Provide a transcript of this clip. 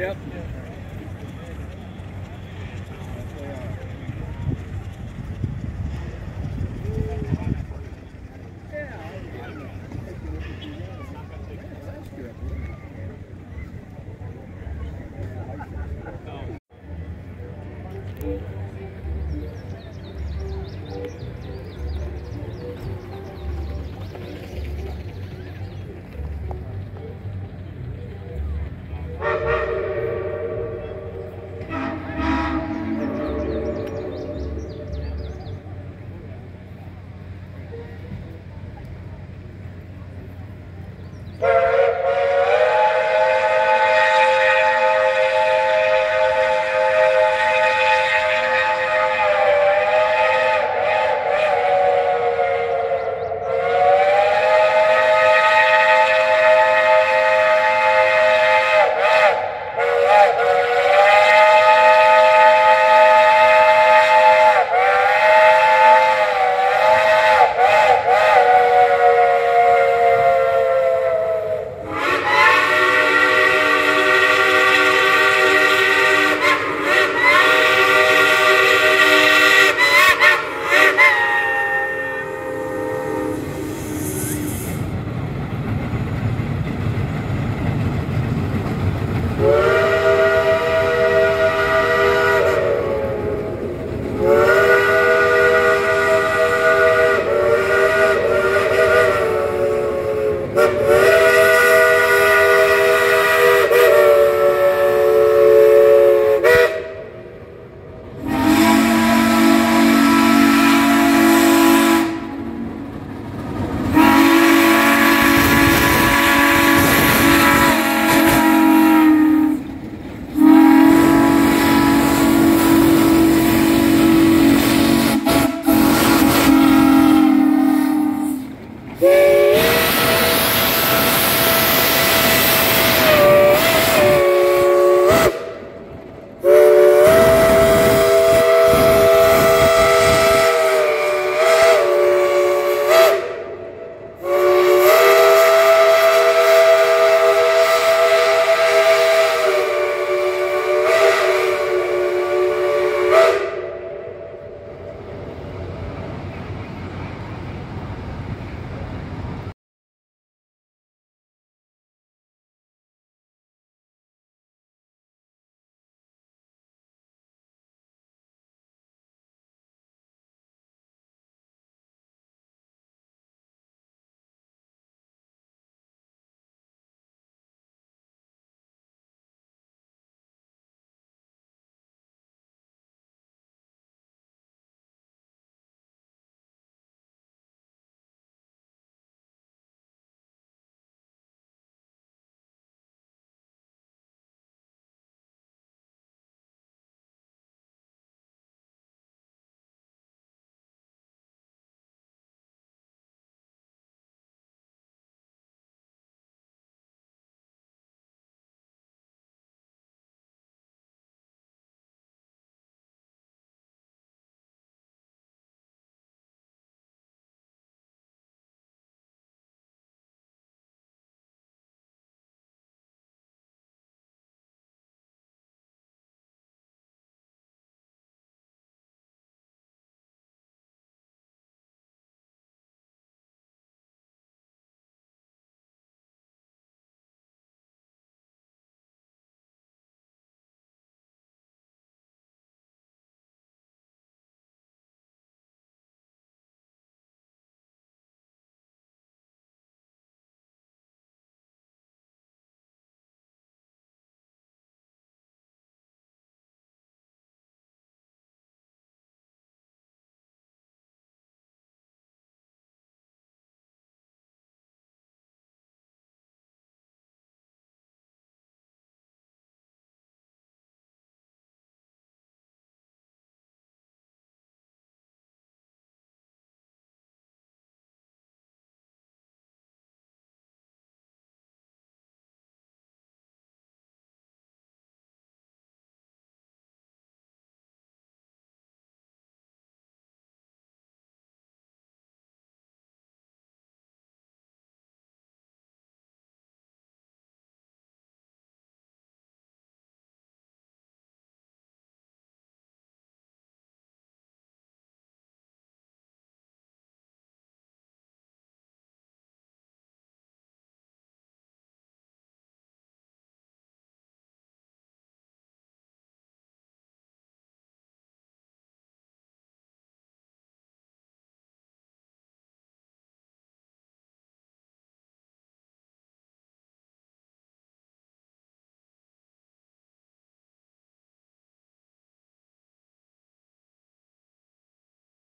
Yep.